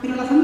pero la familia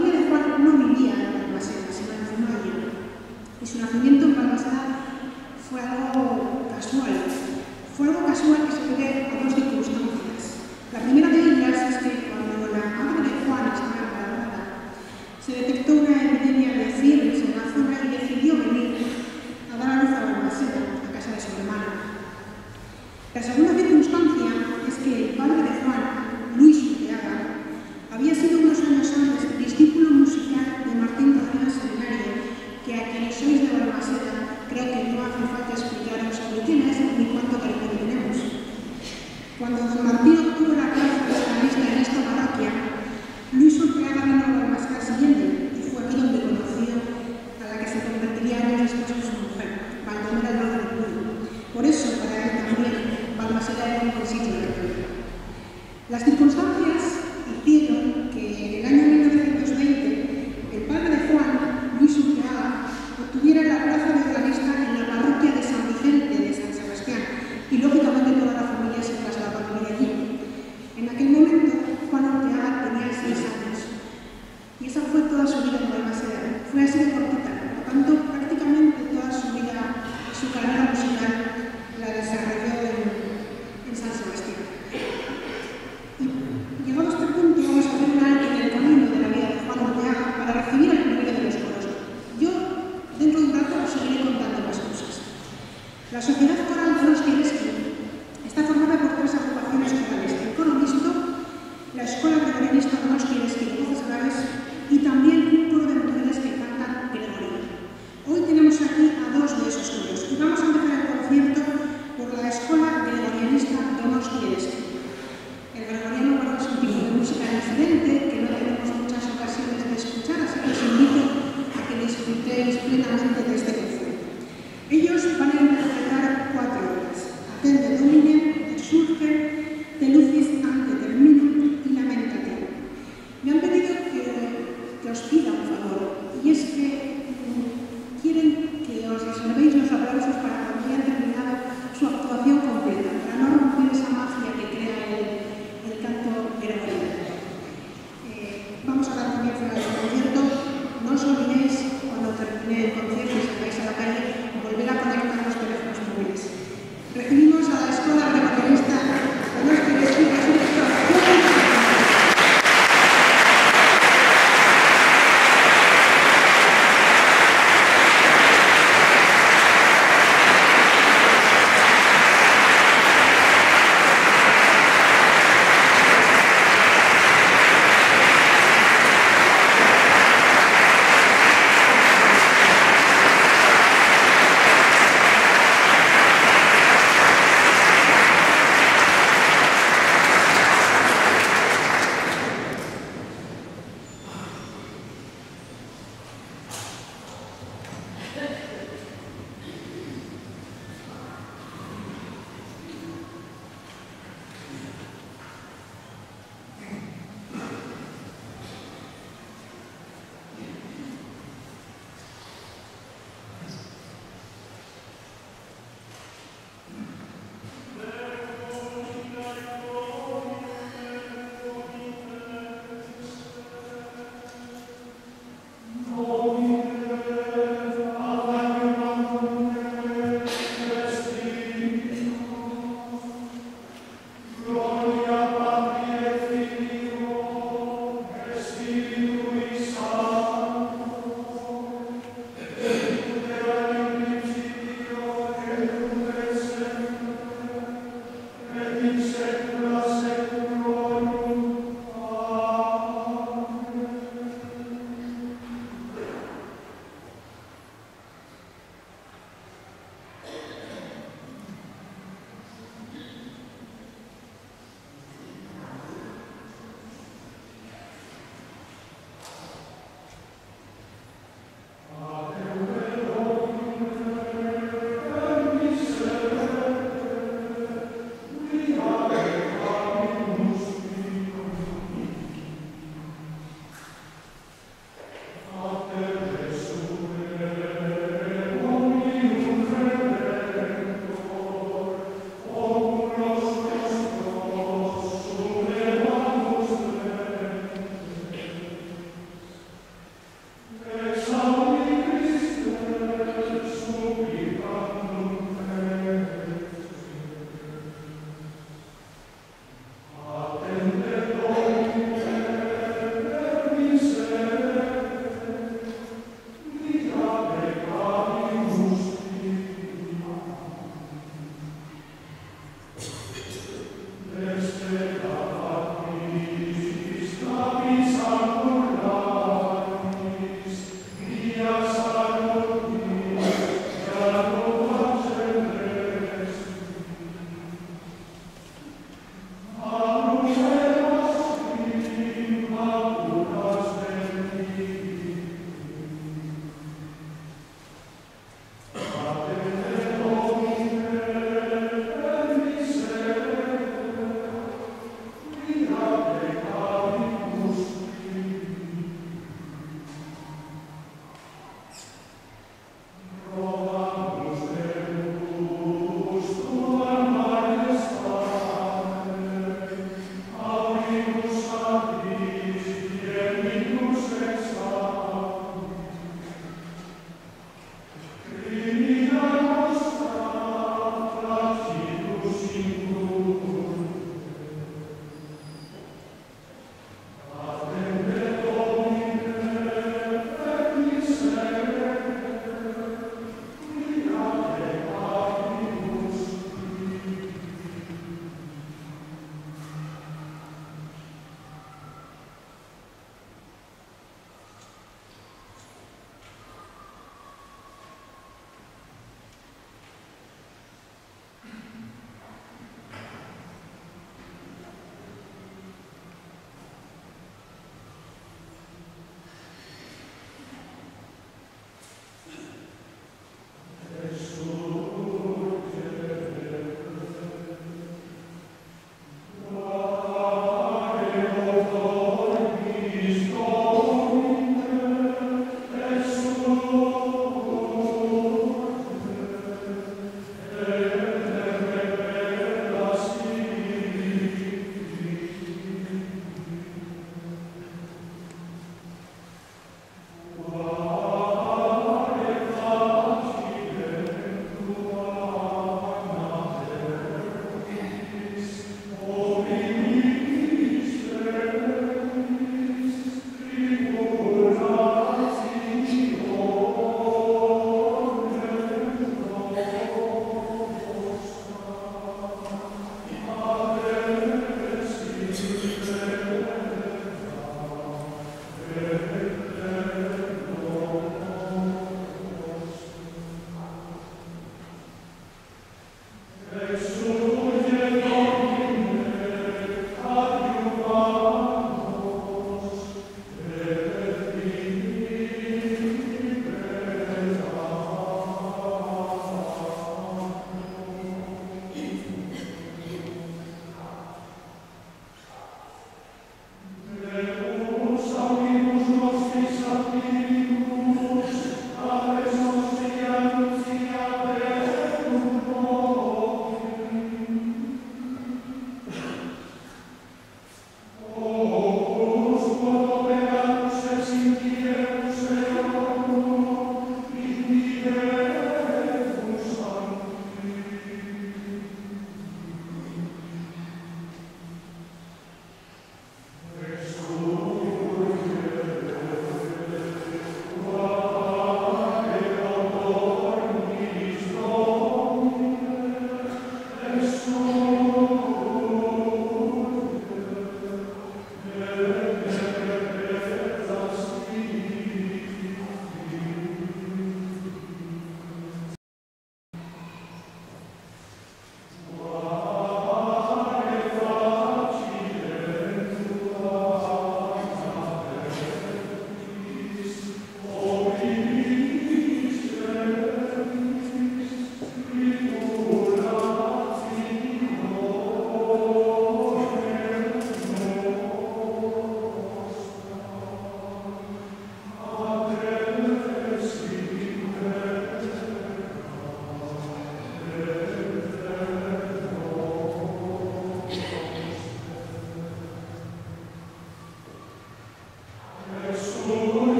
Thank you.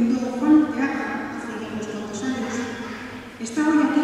fundou Juan de Aca hace unos poucos anos, está hoy aquí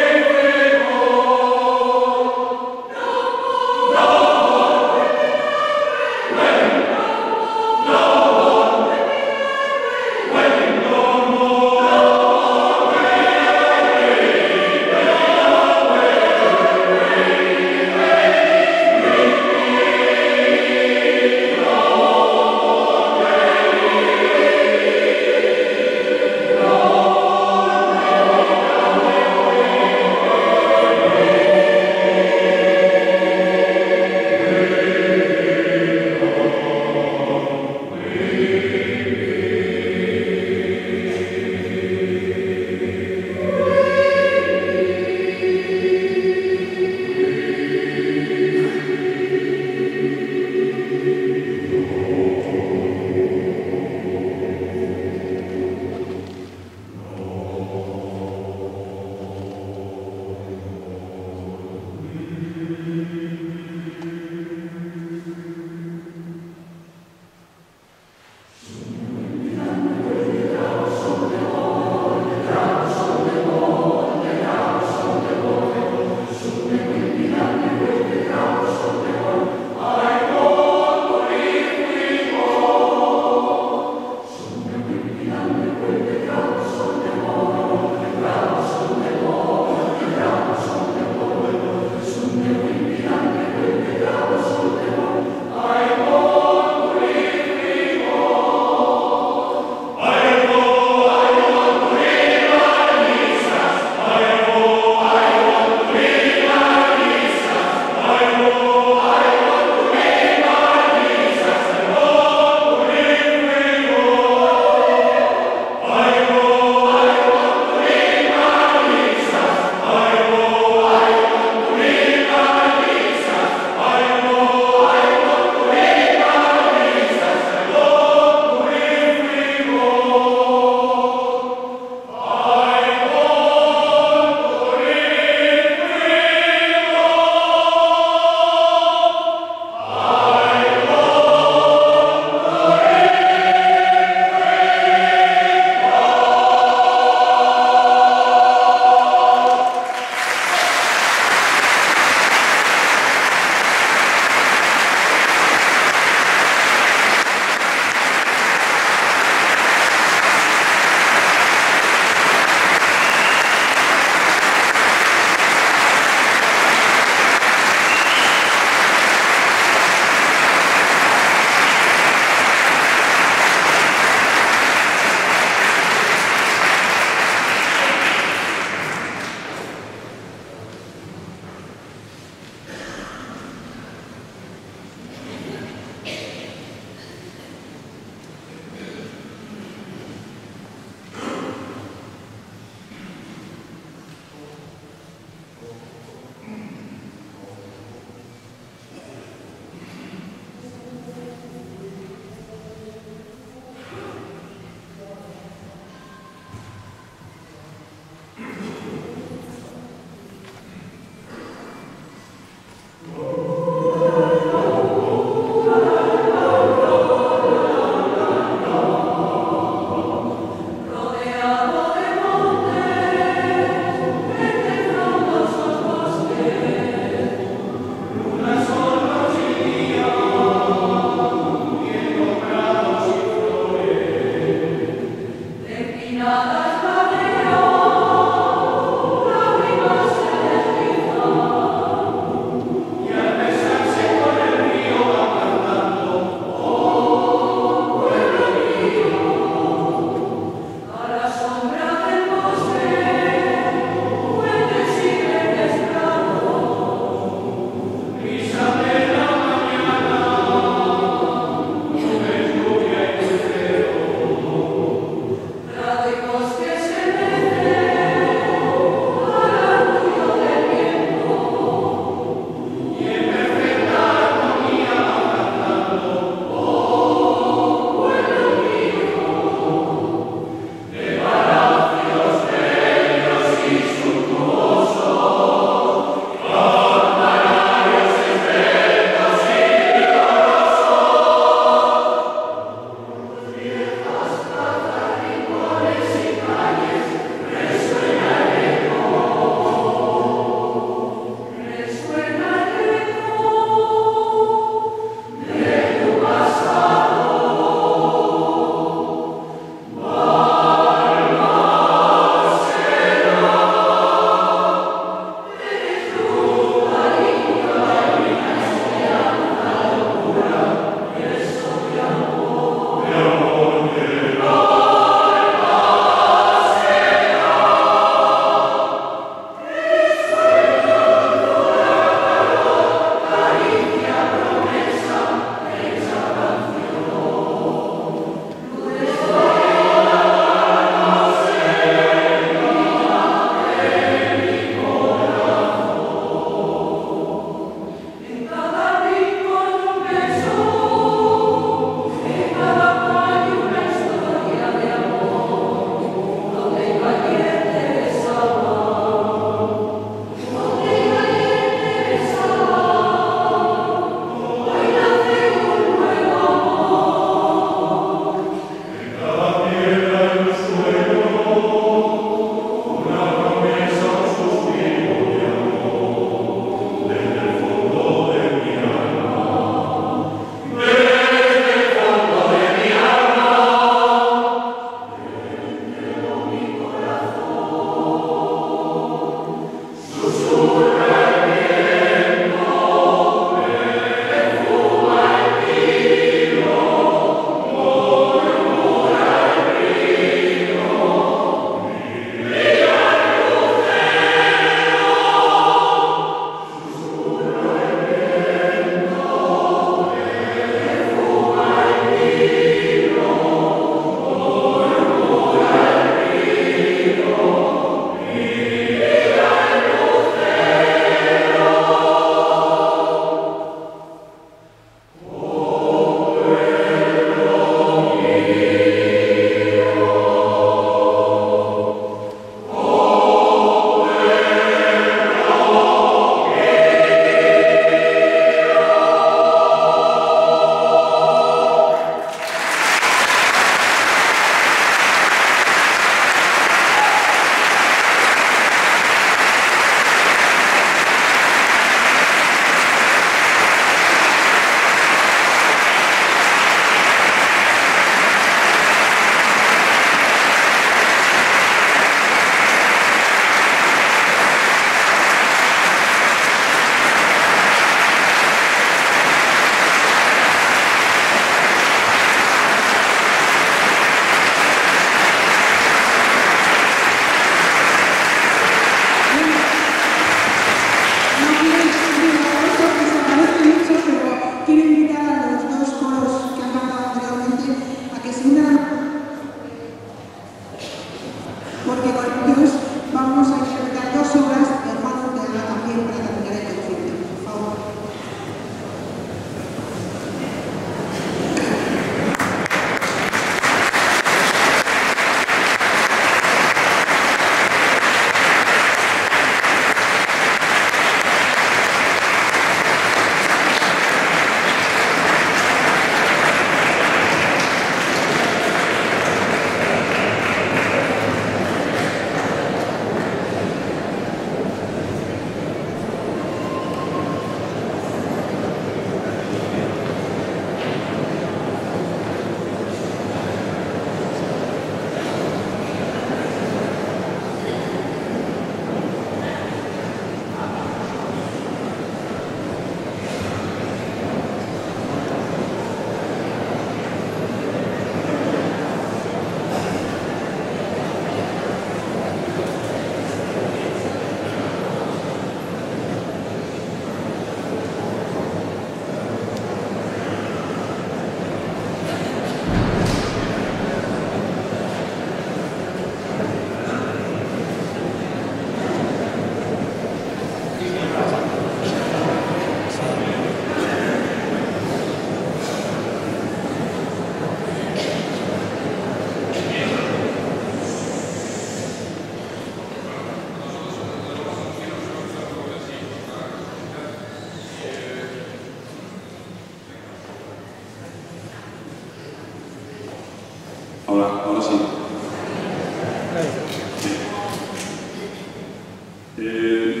えー